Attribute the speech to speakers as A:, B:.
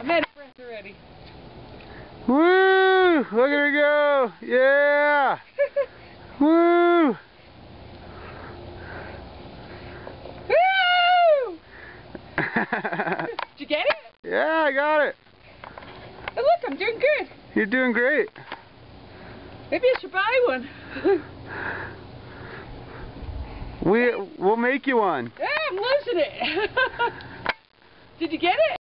A: I'm out of breath already.
B: Woo! Look at her go! Yeah! Woo!
A: Woo! Did you get it?
B: yeah, I got it.
A: Oh, look, I'm doing good.
B: You're doing great.
A: Maybe I should buy one.
B: We we'll make you one.
A: yeah, I'm losing it. Did you get it?